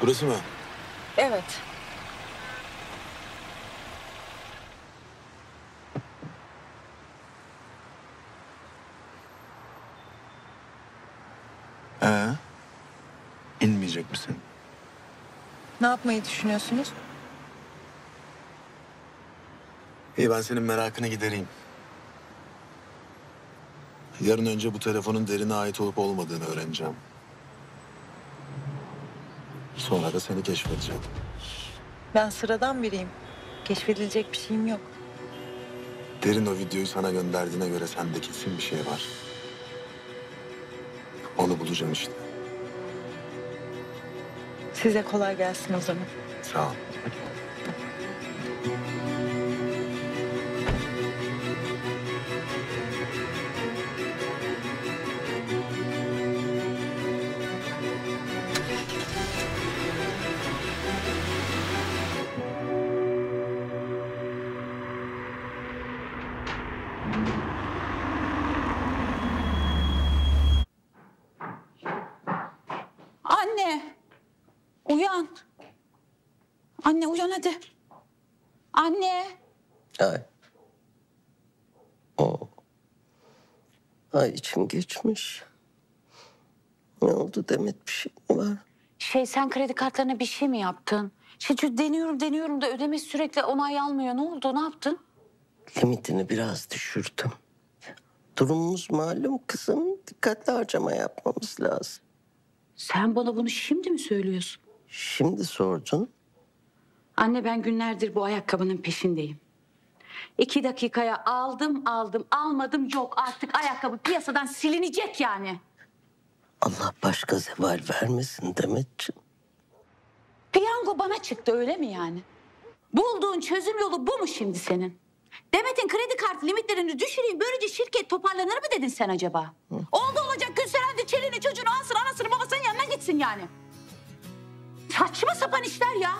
Burası mı? Evet. Ee? İnmeyecek misin? Ne yapmayı düşünüyorsunuz? İyi ben senin merakını gidereyim. Yarın önce bu telefonun derine ait olup olmadığını öğreneceğim. Sonra da seni keşfedeceğim. Ben sıradan biriyim. Keşfedilecek bir şeyim yok. Derin o videoyu sana gönderdiğine göre sende kesin bir şey var. Onu bulacağım işte. Size kolay gelsin o zaman. Sağ ol. Uyan. Anne uyan hadi. Anne. Ay. O. Ay içim geçmiş. Ne oldu Demet bir şey mi var? Şey sen kredi kartlarına bir şey mi yaptın? Şey çünkü deniyorum deniyorum da ödeme sürekli onay almıyor. Ne oldu? Ne yaptın? Limitini biraz düşürdüm. Durumumuz malum kızım. Dikkatli harcama yapmamız lazım. Sen bana bunu şimdi mi söylüyorsun? Şimdi sordun. Anne ben günlerdir bu ayakkabının peşindeyim. İki dakikaya aldım aldım almadım yok artık ayakkabı piyasadan silinecek yani. Allah başka zeval vermesin Demetciğim. Piyango bana çıktı öyle mi yani? Bulduğun çözüm yolu bu mu şimdi senin? Demet'in kredi kartı limitlerini düşüreyim böylece şirket toparlanır mı dedin sen acaba? Oldu olacak Gülseren de çelini çocuğunu alsın anasını babasının yanına gitsin yani. Saçma sapan işler ya.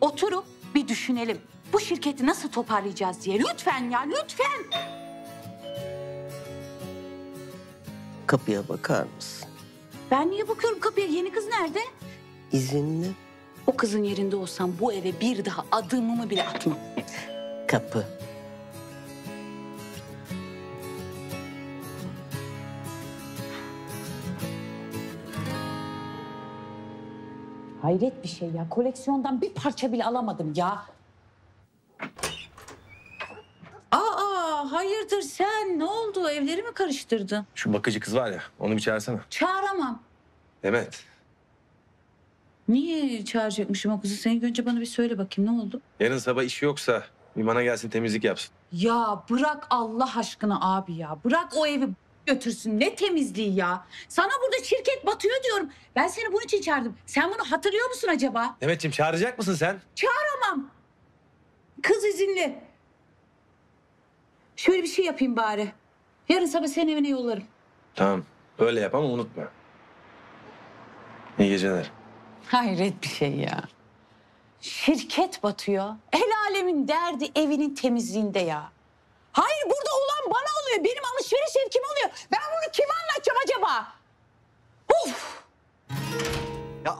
Oturup bir düşünelim. Bu şirketi nasıl toparlayacağız diye. Lütfen ya lütfen. Kapıya bakar mısın? Ben niye bakıyorum kapıya? Yeni kız nerede? İzinli. O kızın yerinde olsam bu eve bir daha adımımı bile atmam. Kapı. Hayret bir şey ya. Koleksiyondan bir parça bile alamadım ya. Aa hayırdır sen? Ne oldu? Evleri mi karıştırdın? Şu bakıcı kız var ya onu bir çağırsana. Çağıramam. Demet. Niye çağıracakmışım o kızı? Sen önce bana bir söyle bakayım ne oldu? Yarın sabah işi yoksa bir bana gelsin temizlik yapsın. Ya bırak Allah aşkına abi ya. Bırak o evi götürsün. Ne temizliği ya. Sana burada şirket batıyor diyorum. Ben seni bunun için çağırdım. Sen bunu hatırlıyor musun acaba? Demetciğim çağıracak mısın sen? Tamam. Kız izinli. Şöyle bir şey yapayım bari. Yarın sabah senin evine yollarım. Tamam. Öyle yap ama unutma. İyi geceler. Hayret bir şey ya. Şirket batıyor. El alemin derdi evinin temizliğinde ya. Hayır burada olan bana oluyor. Benim alışveriş sevkim oluyor. Ben bunu kime anlatacağım acaba? Of! Ya